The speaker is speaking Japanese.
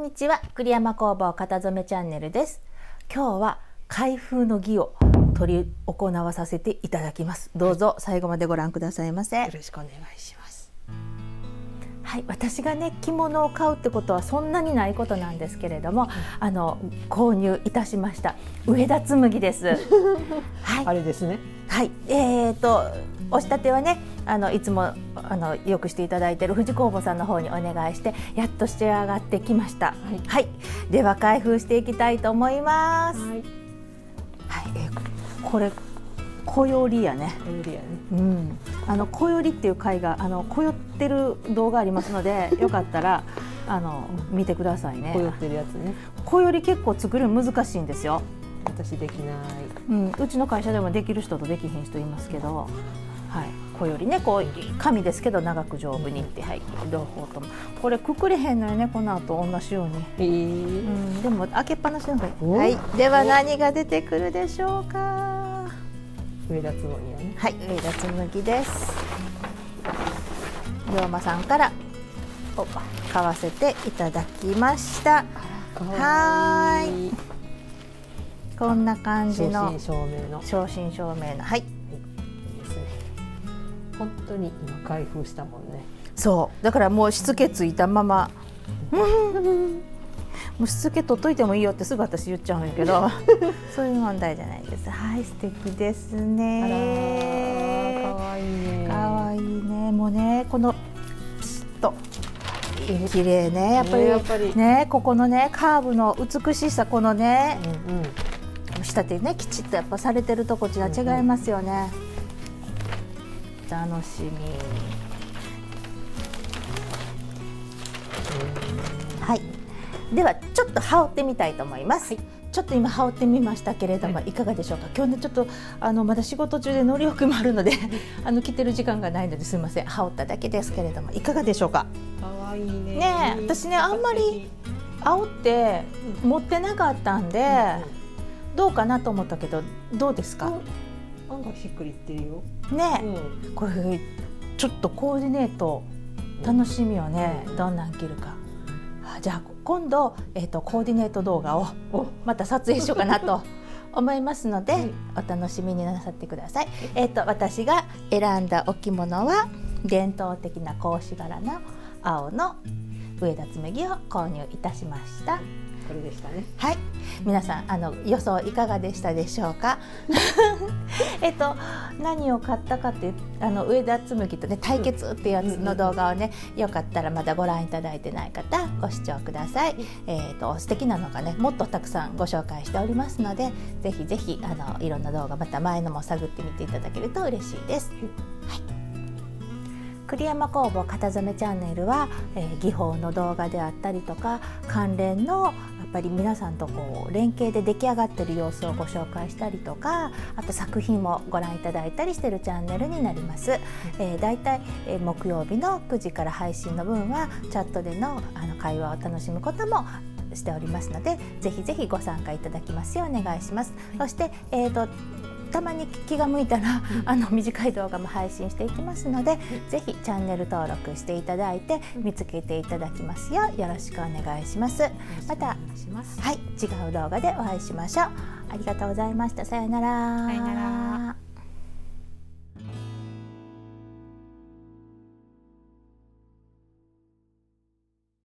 んにちは。栗山工房型染めチャンネルです。今日は開封の儀を取り行わさせていただきます。どうぞ最後までご覧くださいませ、よろしくお願いします。はい、私がね着物を買うってことはそんなにないことなんですけれども、あの購入いたしました。上田紬です。はい、あれですね。はい、えー、とお仕立てはねあのいつもあのよくしていただいている富士工房さんの方にお願いしてやっと仕上がってきました。い。はい、では開封していきたいと思います。はい。はい、えーこれ小よりやね。よりやね。うん、あの小よりっていう回があのこよってる動画ありますので よかったらあの見てくださいね。こよってるやつね。小より結構作るの難しいんですよ、私できない。うん、うちの会社でもできる人とできひん人いますけど、はい、小よりねこう紙ですけど長く丈夫にって、はい、両方とも。これくくれへんのよねこの後同じように、えうー、ん、でも開けっぱなしの方がいい。おはい。では何が出てくるでしょうか？上田つもりやね。はい、上田紬です。龍馬さんからお買わせていただきました。かはいい。こんな感じの正真正銘の。はい。いいですね。本当に今開封したもんね。そう。だからもうしつけついたまま。もうしつけ取っといてもいいよってすぐ私言っちゃうんやけど そういう問題じゃないです。はい素敵ですね。かわいい。ねかわいいね。もうねこのピシッと綺麗ね。やっぱりねぱり。ねここのねカーブの美しさこのねうんうん。仕立てねきちっとやっぱされてるとこちら違いますよね、楽しみ。はいではちょっと羽織ってみたいと思います、ちょっと今羽織ってみましたけれども、、はいかがでしょうか？今日ねちょっとあのまだ仕事中で乗り置きもあるのであの着てる時間がないのですみません。羽織っただけですけれどもいかがでしょうか？かわいいね。ねえ私ねあんまり羽織って持ってなかったんで、どうかなと思ったけどどうですか、案外しっくりいってるよ。ね、うん。これちょっとコーディネート楽しみよね、どんなん着るか。あじゃあ今度、えー、とコーディネート動画をおまた撮影しようかなと 思いますので、はいお楽しみになさってください。えっ、と私が選んだお着物は伝統的な格子柄の青の上田紬を購入いたしました。これでしたね。はい、皆さんあの予想いかがでしたでしょうか？えっと何を買ったかってあの上田紬とね対決っていうやつの動画をね、よかったらまだご覧いただいてない方ご視聴ください。えっと素敵なのがねもっとたくさんご紹介しておりますので、ぜひぜひあのいろんな動画また前のも探ってみていただけると嬉しいです。栗山工房型染めチャンネルは、えー技法の動画であったりとか関連のやっぱり皆さんとこう連携で出来上がってる様子をご紹介したりとかあと作品もご覧いただいたりしてるチャンネルになります。えー、だいたい、えー木曜日の9時から配信の分はチャットでのあの会話を楽しむこともしておりますのでぜひぜひご参加いただきますようお願いします。そして、えーとたまに気が向いたら、あの短い動画も配信していきますので、ぜひチャンネル登録していただいて見つけていただきますようよろしくお願いします。またはい違う動画でお会いしましょう。ありがとうございました。さようなら。さようなら